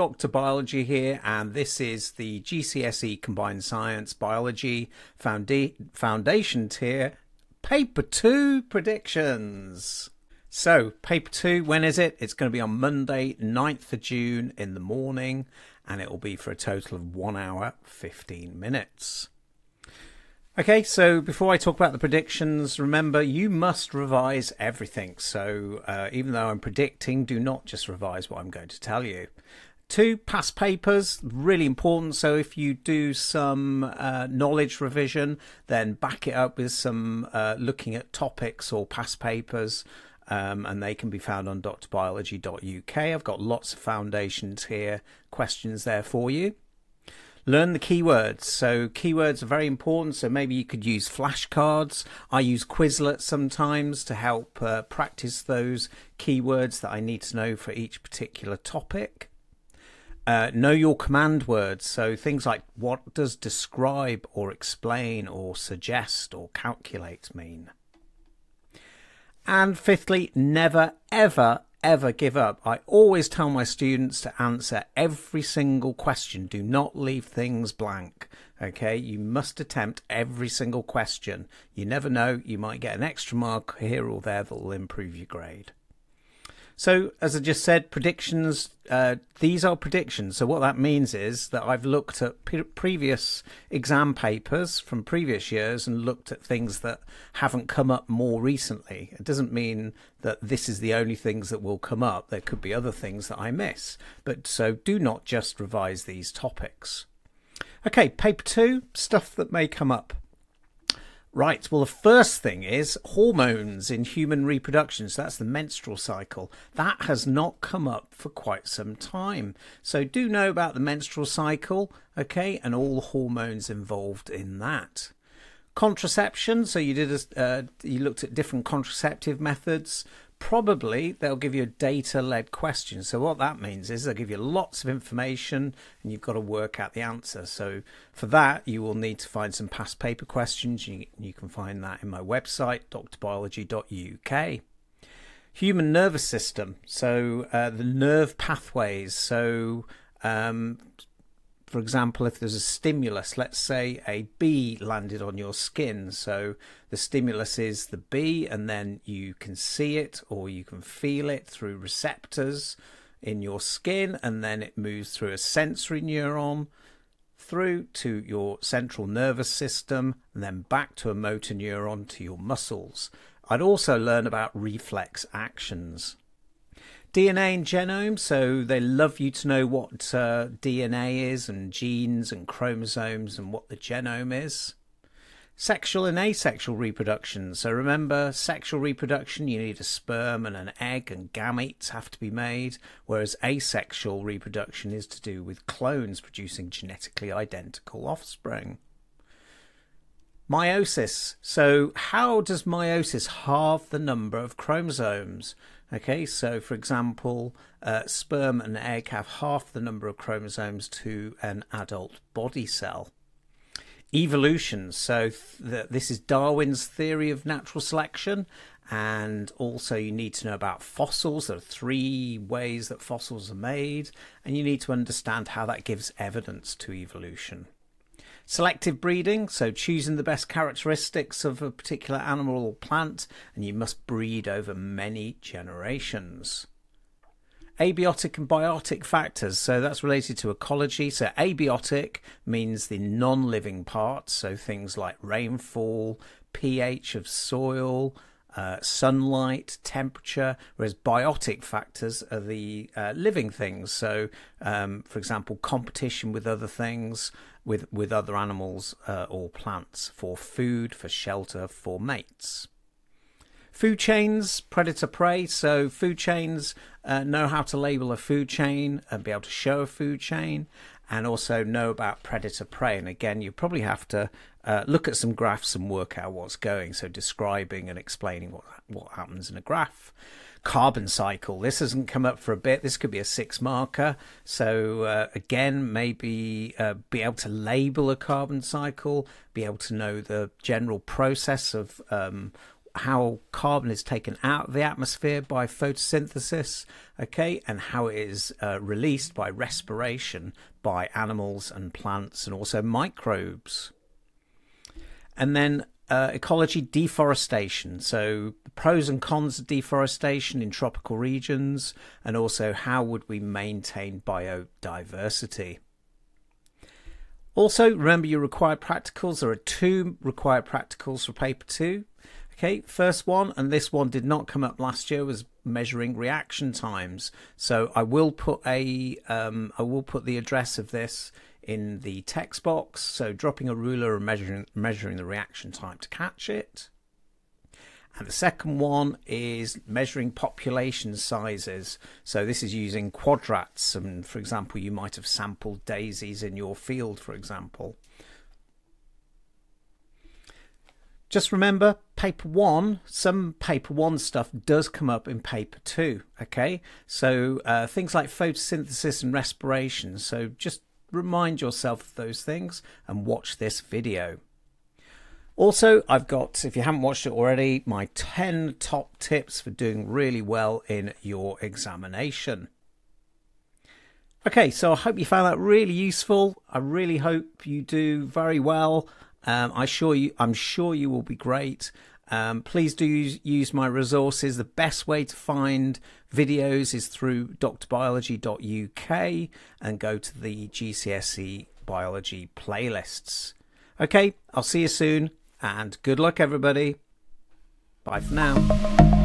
Dr. Biology here, and this is the GCSE Combined Science Biology Founda- Foundation Tier Paper 2 Predictions. So, Paper 2, when is it? It's going to be on Monday, 9th of June in the morning, and it will be for a total of 1 hour 15 minutes. Okay, so before I talk about the predictions, remember you must revise everything. So uh, even though I'm predicting, do not just revise what I'm going to tell you. Two, past papers, really important. So if you do some uh, knowledge revision, then back it up with some uh, looking at topics or past papers. Um, and they can be found on drbiology.uk. I've got lots of foundations here, questions there for you. Learn the keywords. So keywords are very important. So maybe you could use flashcards. I use Quizlet sometimes to help uh, practice those keywords that I need to know for each particular topic. Uh, know your command words. So things like what does describe or explain or suggest or calculate mean? And fifthly, never ever ever give up. I always tell my students to answer every single question. Do not leave things blank. Okay, you must attempt every single question. You never know, you might get an extra mark here or there that will improve your grade. So, as I just said, predictions, uh, these are predictions. So, what that means is that I've looked at pre- previous exam papers from previous years and looked at things that haven't come up more recently. It doesn't mean that this is the only things that will come up. There could be other things that I miss. But so, do not just revise these topics. Okay, paper two stuff that may come up. Right. Well, the first thing is hormones in human reproduction. So that's the menstrual cycle. That has not come up for quite some time. So do know about the menstrual cycle, okay, and all the hormones involved in that. Contraception. So you did a, uh, you looked at different contraceptive methods probably they'll give you a data led question. So, what that means is they'll give you lots of information and you've got to work out the answer. So, for that, you will need to find some past paper questions. You, you can find that in my website, drbiology.uk. Human nervous system. So, uh, the nerve pathways. So, um, for example, if there's a stimulus, let's say a bee landed on your skin. So the stimulus is the bee, and then you can see it or you can feel it through receptors in your skin, and then it moves through a sensory neuron through to your central nervous system, and then back to a motor neuron to your muscles. I'd also learn about reflex actions. DNA and genome, so they love you to know what uh, DNA is and genes and chromosomes and what the genome is. Sexual and asexual reproduction. So remember, sexual reproduction, you need a sperm and an egg, and gametes have to be made, whereas asexual reproduction is to do with clones producing genetically identical offspring. Meiosis. So, how does meiosis halve the number of chromosomes? Okay, so for example, uh, sperm and egg have half the number of chromosomes to an adult body cell. Evolution, so th- this is Darwin's theory of natural selection, and also you need to know about fossils. There are three ways that fossils are made, and you need to understand how that gives evidence to evolution. Selective breeding, so choosing the best characteristics of a particular animal or plant, and you must breed over many generations. Abiotic and biotic factors, so that's related to ecology. So, abiotic means the non living parts, so things like rainfall, pH of soil, uh, sunlight, temperature, whereas biotic factors are the uh, living things. So, um, for example, competition with other things, with, with other animals uh, or plants for food, for shelter, for mates. Food chains, predator prey. So, food chains uh, know how to label a food chain and be able to show a food chain and also know about predator prey. And again, you probably have to uh, look at some graphs and work out what's going. So describing and explaining what what happens in a graph. Carbon cycle. This hasn't come up for a bit. This could be a six marker. So uh, again, maybe uh, be able to label a carbon cycle, be able to know the general process of um, how carbon is taken out of the atmosphere by photosynthesis, okay, and how it is uh, released by respiration by animals and plants and also microbes. And then uh, ecology deforestation. So, the pros and cons of deforestation in tropical regions, and also how would we maintain biodiversity. Also, remember your required practicals. There are two required practicals for paper two. Okay, first one, and this one did not come up last year, was measuring reaction times. So I will put a, um, I will put the address of this in the text box. So dropping a ruler and measuring measuring the reaction time to catch it. And the second one is measuring population sizes. So this is using quadrats. And for example, you might have sampled daisies in your field, for example. Just remember, paper one, some paper one stuff does come up in paper two. Okay, so uh, things like photosynthesis and respiration. So just remind yourself of those things and watch this video. Also, I've got, if you haven't watched it already, my 10 top tips for doing really well in your examination. Okay, so I hope you found that really useful. I really hope you do very well. Um, I sure you, I'm sure you will be great. Um, please do use, use, my resources. The best way to find videos is through drbiology.uk and go to the GCSE biology playlists. Okay, I'll see you soon and good luck, everybody. Bye for now.